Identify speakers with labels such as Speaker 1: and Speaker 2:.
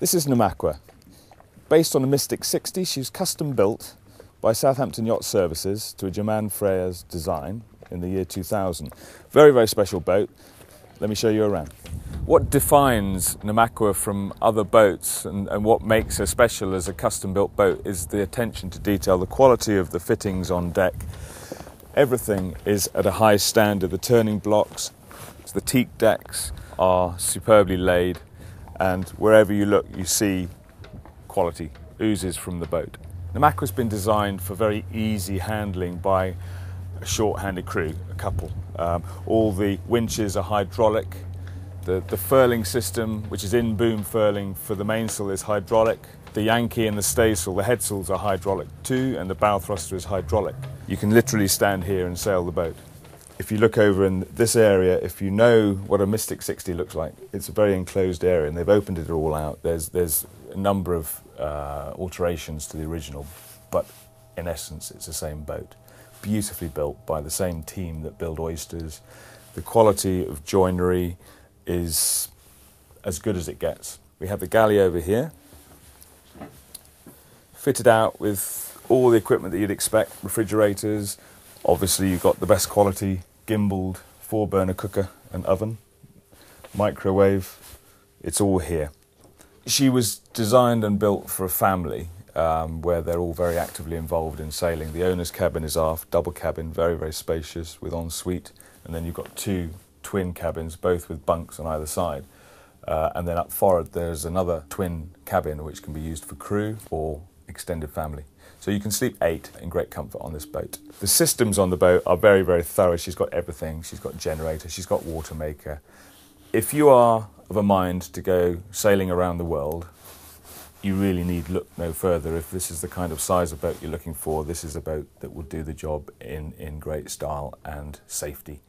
Speaker 1: This is Namaqua. Based on a Mystic 60, she was custom built by Southampton Yacht Services to a German Frers design in the year 2000. Very, very special boat. Let me show you around. What defines Namaqua from other boats and, and what makes her special as a custom built boat is the attention to detail, the quality of the fittings on deck. Everything is at a high standard. The turning blocks, the teak decks are superbly laid, and wherever you look, you see quality oozes from the boat. The Namaqua's been designed for very easy handling by a short-handed crew, a couple. Um, all the winches are hydraulic. The, the furling system, which is in boom furling for the mainsail, is hydraulic. The Yankee and the staysail, the headsails are hydraulic too, and the bow thruster is hydraulic. You can literally stand here and sail the boat if you look over in this area, if you know what a Mystic 60 looks like, it's a very enclosed area, and they've opened it all out. There's there's a number of uh, alterations to the original, but in essence, it's the same boat, beautifully built by the same team that build oysters. The quality of joinery is as good as it gets. We have the galley over here, fitted out with all the equipment that you'd expect, refrigerators. Obviously, you've got the best quality gimbaled four burner cooker and oven, microwave, it's all here. She was designed and built for a family um, where they're all very actively involved in sailing. The owner's cabin is aft, double cabin, very, very spacious with ensuite, and then you've got two twin cabins, both with bunks on either side. Uh, and then up forward, there's another twin cabin which can be used for crew or extended family. So you can sleep eight in great comfort on this boat. The systems on the boat are very, very thorough. She's got everything. She's got generator, she's got water maker. If you are of a mind to go sailing around the world, you really need look no further. If this is the kind of size of boat you're looking for, this is a boat that will do the job in, in great style and safety.